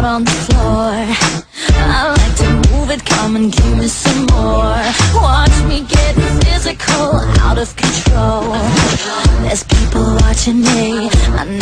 out on the floor. I like to move it, come and give me some more. Watch me get physical, out of control. There's people watching me, I know